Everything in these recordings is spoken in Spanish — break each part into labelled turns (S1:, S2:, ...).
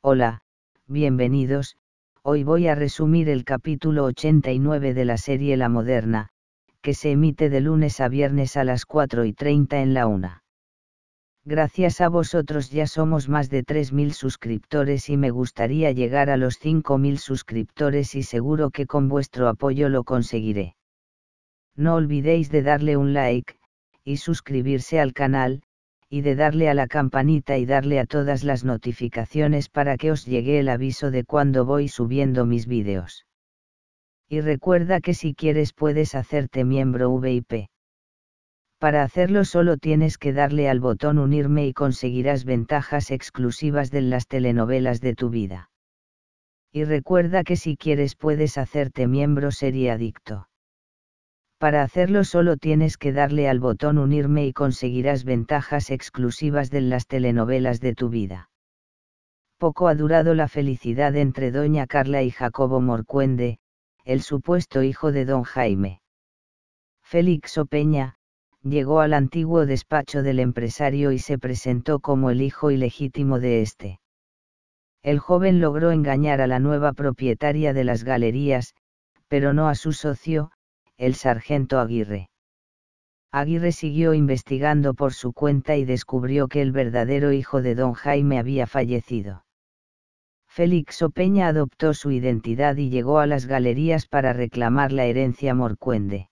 S1: Hola, bienvenidos, hoy voy a resumir el capítulo 89 de la serie La Moderna, que se emite de lunes a viernes a las 4 y 30 en la una. Gracias a vosotros ya somos más de 3.000 suscriptores y me gustaría llegar a los 5.000 suscriptores y seguro que con vuestro apoyo lo conseguiré. No olvidéis de darle un like, y suscribirse al canal, y de darle a la campanita y darle a todas las notificaciones para que os llegue el aviso de cuando voy subiendo mis vídeos. Y recuerda que si quieres puedes hacerte miembro VIP. Para hacerlo solo tienes que darle al botón unirme y conseguirás ventajas exclusivas de las telenovelas de tu vida. Y recuerda que si quieres puedes hacerte miembro sería adicto. Para hacerlo solo tienes que darle al botón unirme y conseguirás ventajas exclusivas de las telenovelas de tu vida. Poco ha durado la felicidad entre doña Carla y Jacobo Morcuende, el supuesto hijo de don Jaime. Félix Opeña, llegó al antiguo despacho del empresario y se presentó como el hijo ilegítimo de éste. El joven logró engañar a la nueva propietaria de las galerías, pero no a su socio, el sargento Aguirre. Aguirre siguió investigando por su cuenta y descubrió que el verdadero hijo de don Jaime había fallecido. Félix Opeña adoptó su identidad y llegó a las galerías para reclamar la herencia morcuende.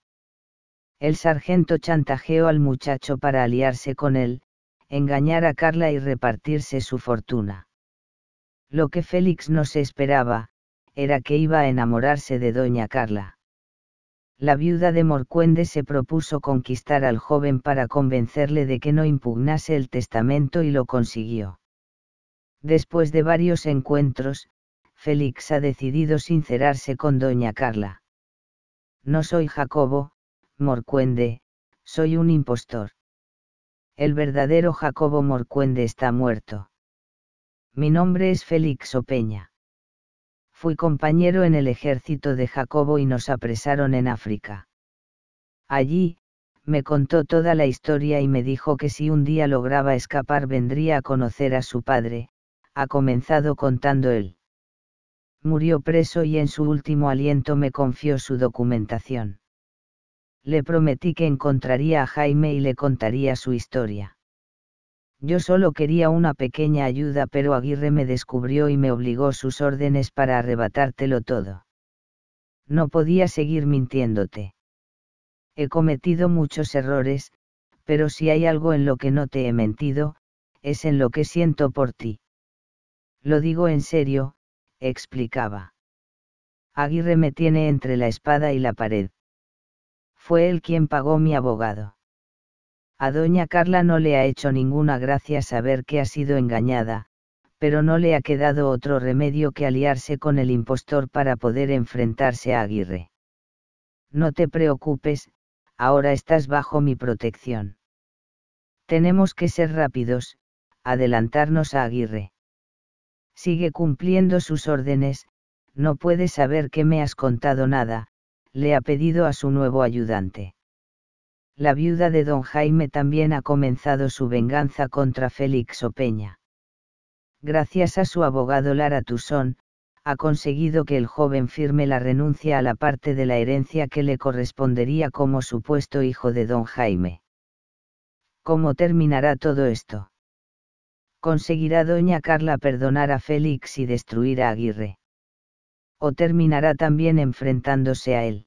S1: El sargento chantajeó al muchacho para aliarse con él, engañar a Carla y repartirse su fortuna. Lo que Félix no se esperaba, era que iba a enamorarse de doña Carla la viuda de Morcuende se propuso conquistar al joven para convencerle de que no impugnase el testamento y lo consiguió. Después de varios encuentros, Félix ha decidido sincerarse con doña Carla. No soy Jacobo, Morcuende, soy un impostor. El verdadero Jacobo Morcuende está muerto. Mi nombre es Félix Opeña. Fui compañero en el ejército de Jacobo y nos apresaron en África. Allí, me contó toda la historia y me dijo que si un día lograba escapar vendría a conocer a su padre, ha comenzado contando él. Murió preso y en su último aliento me confió su documentación. Le prometí que encontraría a Jaime y le contaría su historia. Yo solo quería una pequeña ayuda, pero Aguirre me descubrió y me obligó sus órdenes para arrebatártelo todo. No podía seguir mintiéndote. He cometido muchos errores, pero si hay algo en lo que no te he mentido, es en lo que siento por ti. Lo digo en serio, explicaba. Aguirre me tiene entre la espada y la pared. Fue él quien pagó mi abogado. A doña Carla no le ha hecho ninguna gracia saber que ha sido engañada, pero no le ha quedado otro remedio que aliarse con el impostor para poder enfrentarse a Aguirre. No te preocupes, ahora estás bajo mi protección. Tenemos que ser rápidos, adelantarnos a Aguirre. Sigue cumpliendo sus órdenes, no puedes saber que me has contado nada, le ha pedido a su nuevo ayudante la viuda de don Jaime también ha comenzado su venganza contra Félix Opeña. Gracias a su abogado Lara Tusón, ha conseguido que el joven firme la renuncia a la parte de la herencia que le correspondería como supuesto hijo de don Jaime. ¿Cómo terminará todo esto? ¿Conseguirá doña Carla perdonar a Félix y destruir a Aguirre? ¿O terminará también enfrentándose a él?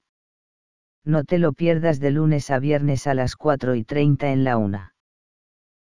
S1: No te lo pierdas de lunes a viernes a las 4 y 30 en la una.